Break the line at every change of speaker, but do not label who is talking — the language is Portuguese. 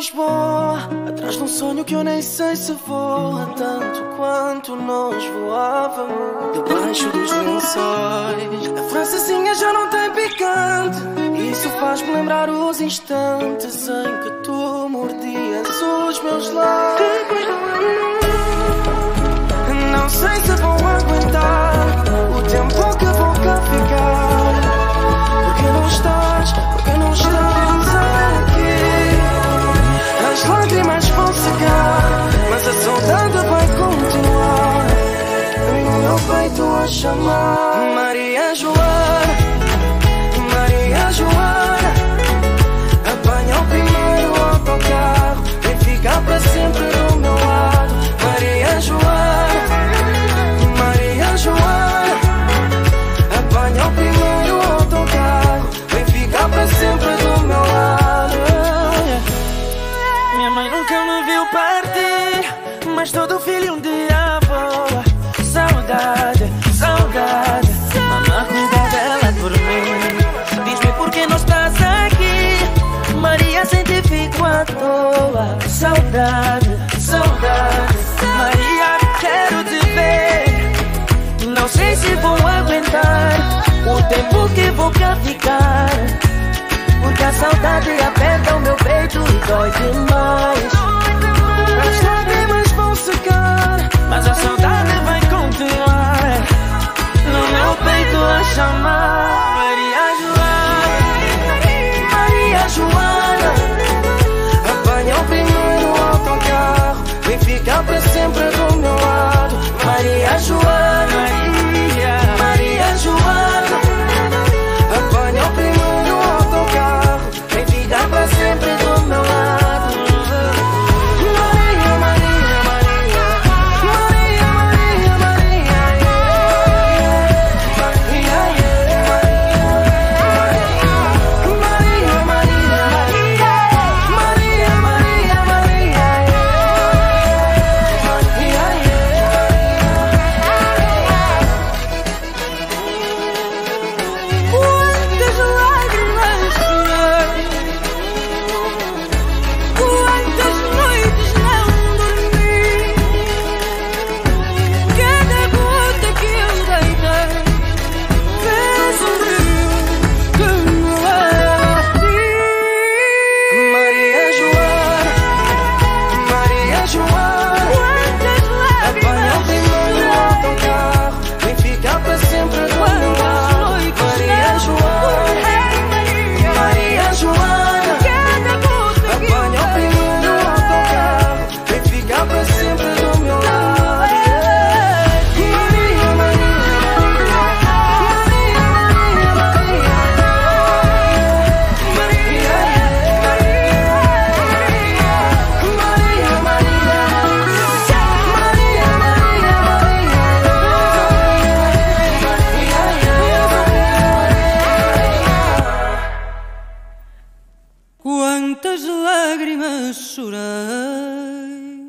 Estás num sonho que eu nem sei se voa tanto quanto nós voávamos debaixo dos lençóis. A francesinha já não tem picante. Isso faz-me lembrar os instantes em que tu mordias os meus lábios. A chamar Maria Joana, Maria Joana. Apanha o primeiro autocarro, vem ficar para sempre do meu lado. Maria Joana, Maria Joana. Apanha o primeiro autocarro, vem ficar para sempre do meu lado. Minha mãe nunca me viu partir, mas todo filho um dia Saudade, saudade, Maria, quero te ver. Não sei se vou aguentar o tempo que vou cá ficar. Porque a saudade aperta o meu peito e dói demais. quantas lágrimas chorei.